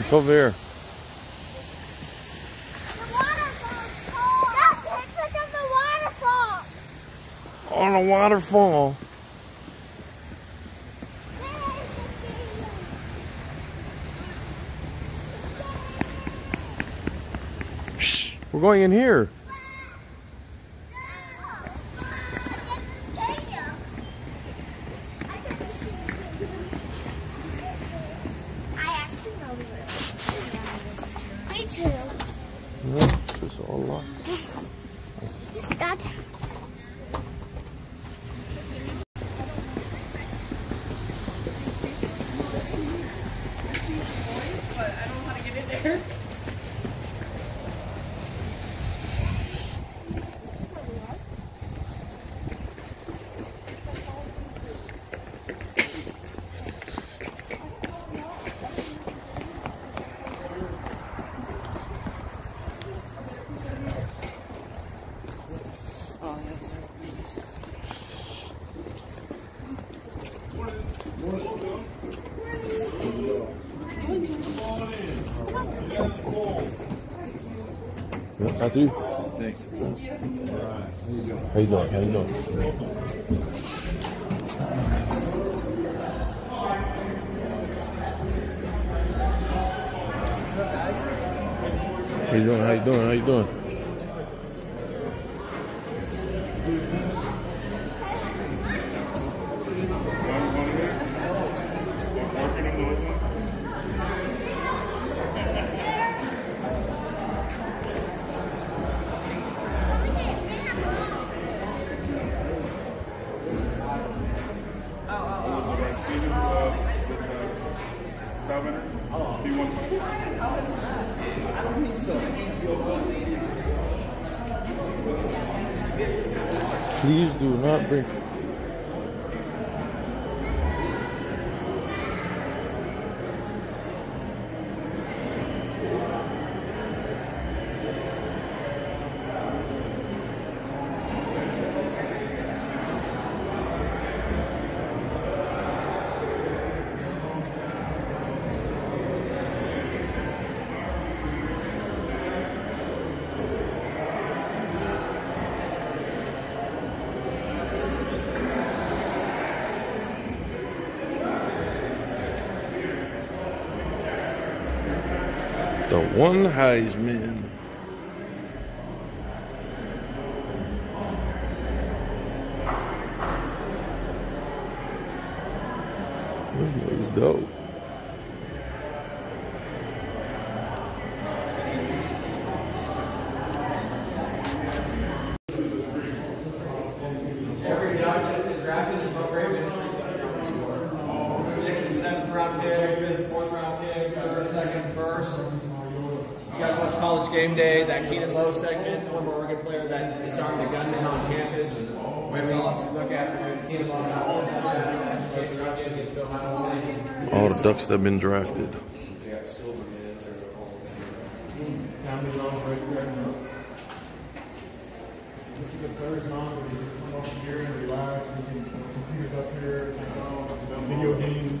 It's over here. The. On a waterfall. Shh. We're going in here. Me too. No, this is all locked. That. After you. Thanks. How you doing? How you doing? How you doing? How you doing? How you doing? Please do not bring. One Heisman. That was dope. Game Day, that Keanon Lowe segment, former Oregon player that disarmed a gunman on campus. Women look after Keanon Lowe. All the ducks that have been drafted. Family loves right there. This is the third song where you just come up here and relax. You can computers up here, video games.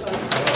Yes,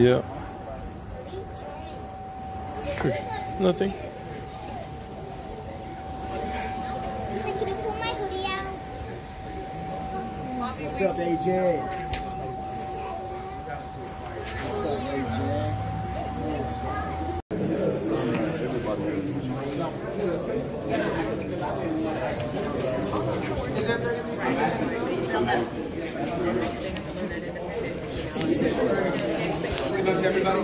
Yeah. Sure. Nothing. So can you pull my hoodie out? What's up, AJ? What's up, AJ? Pretty much everybody?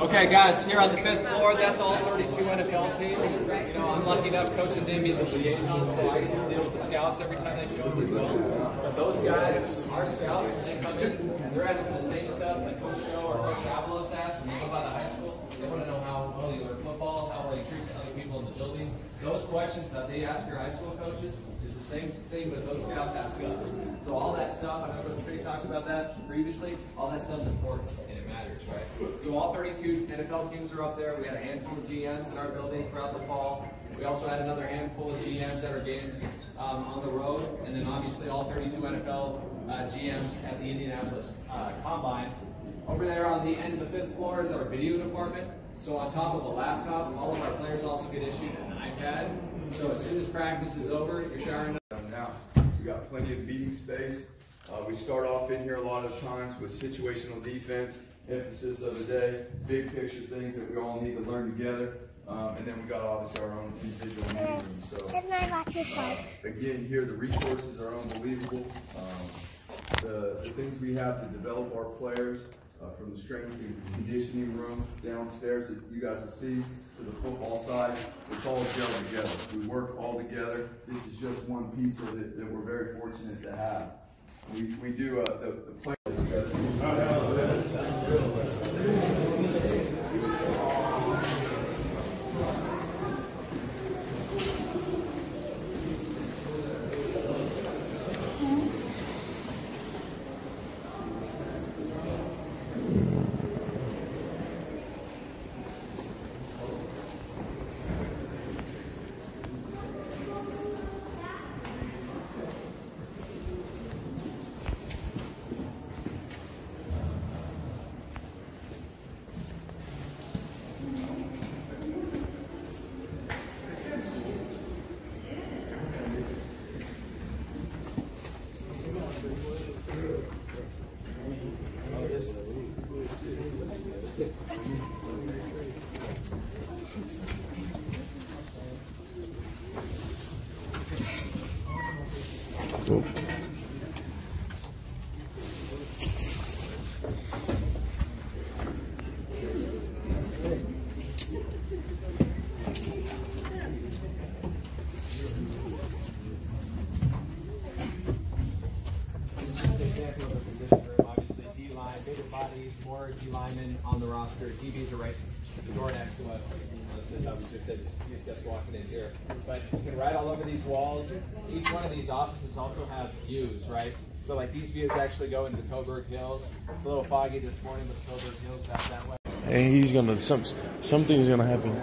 Okay, guys, here on the fifth floor, that's all 32 NFL teams. You know, I'm lucky enough, coaches named me the liaison, so I to deal with the scouts every time they show up as well. But those guys, our scouts, they come in, they're asking the same stuff that Coach Show or Coach Avalos asked when you go by the high school. They want to know how well you learn football, how well you treat other people in the building. Those questions that they ask your high school coaches is the same thing that those scouts ask us. Stuff, I know Coach Trey talks about that previously, all that stuff's important and it matters, right? So all 32 NFL teams are up there. We had a handful of GMs in our building throughout the fall. We also had another handful of GMs at our games um, on the road, and then obviously all 32 NFL uh, GMs at the Indianapolis uh, Combine. Over there on the end of the fifth floor is our video department. So on top of a laptop, all of our players also get issued an iPad. So as soon as practice is over, you're showering now. we've got plenty of meeting space. Uh, we start off in here a lot of times with situational defense, emphasis of the day, big picture things that we all need to learn together. Um, and then we got obviously our own individual meeting rooms. So Here's my water slide. again, here the resources are unbelievable. Um, the, the things we have to develop our players, uh, from the strength and conditioning room downstairs that you guys will see to the football side, it's all gelled together. We work all together. This is just one piece of it that we're very fortunate to have. We, we do, uh, the, the play. Nope. example of a position group, obviously D line, bodies, more D linemen on the roster. DBs are right the door next to us. This obviously said just a few steps walking in here. But you can write all over these walls. Each one of these offices also have views, right? So like these views actually go into the Coburg Hills. It's a little foggy this morning, but Coburg Hills back that way. And he's gonna some something's gonna happen.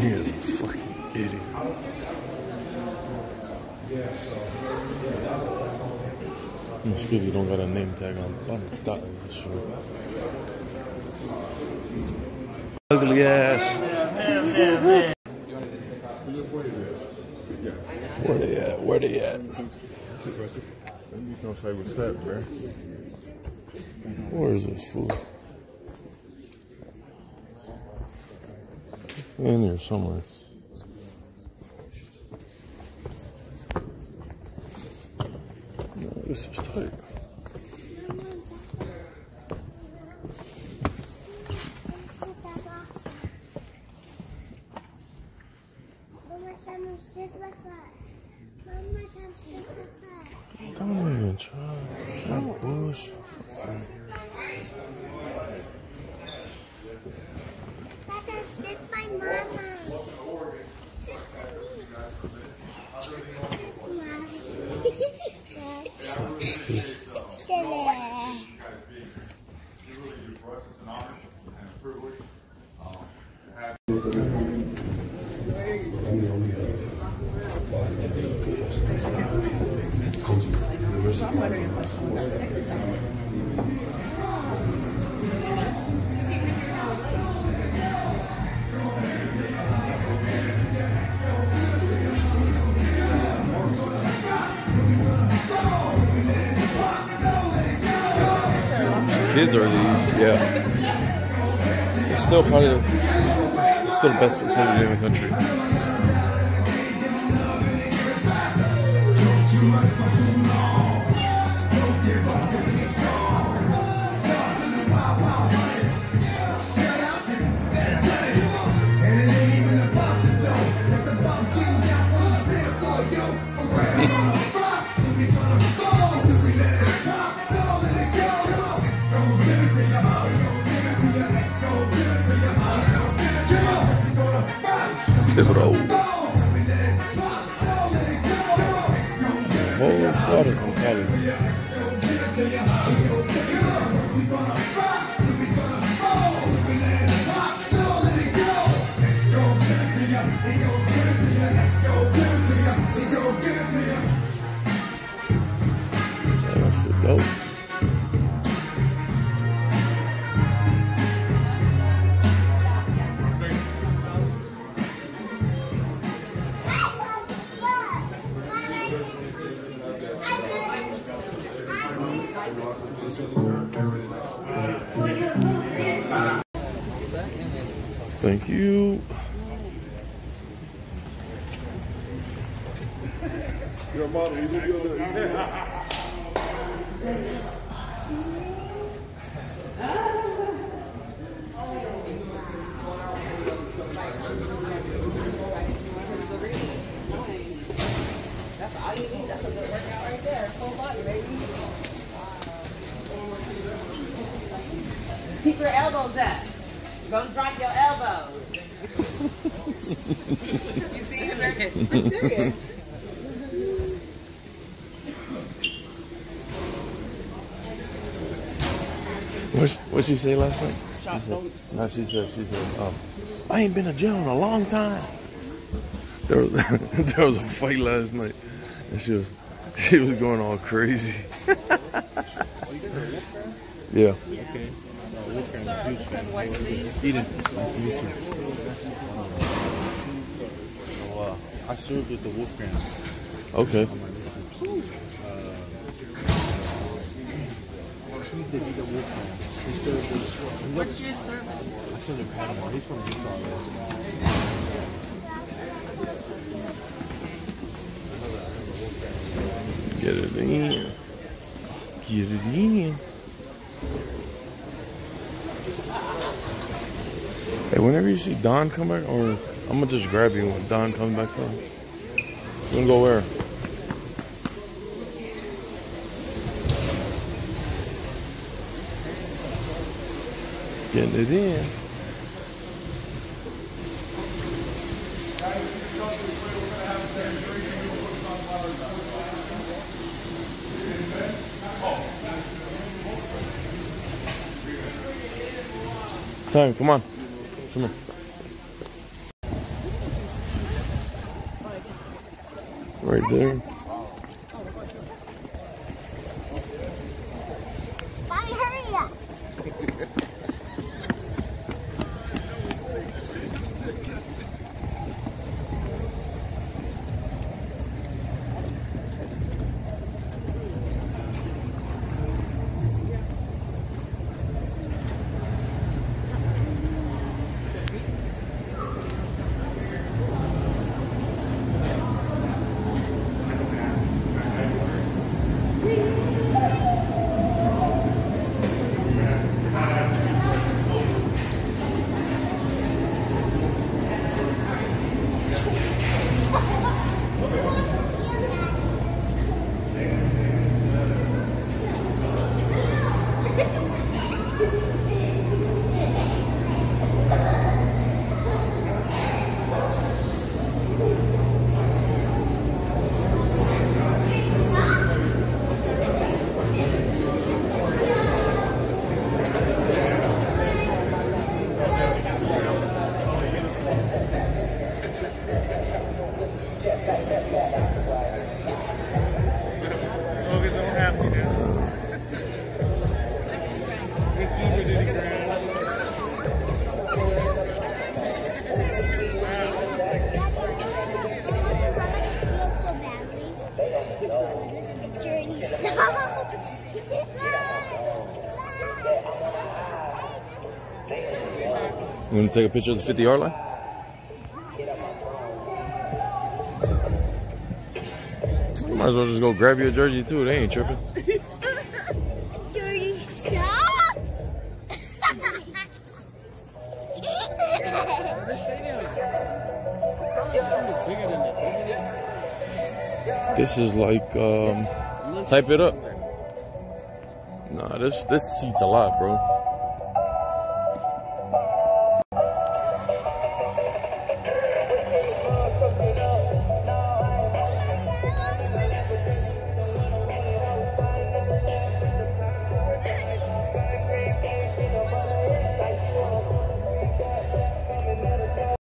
He is a fucking idiot. I'm scared you don't got a name tag on. That sure. Ugly ass. Where they at? Where they at? You gonna say what's up? Where is this fool? In here somewhere. This is tight. Kids are these, yeah. It's still probably the, still the best facility in the country. Febral. Vou fora, cara. Don't drop your elbows. you see him there? I'm serious. What what she say last night? She said, no, she said she said, um, I ain't been to jail in a long time. There was there was a fight last night, and she was she was going all crazy. yeah. Eden, nice to meet you. So, uh, I served with the Wolfgang. Okay. I in Panama. He's from Utah. Get it in. Get it in. Whenever you see Don come back, or I'm gonna just grab you when Don comes back from. You gonna go where? Getting it in. Time, come on. Come here. Right there. You want to take a picture of the 50 yard line? You might as well just go grab your jersey too. They ain't tripping. Journey stop. This, isn't? This is like um, type it up. Nah, this this seats a lot, bro.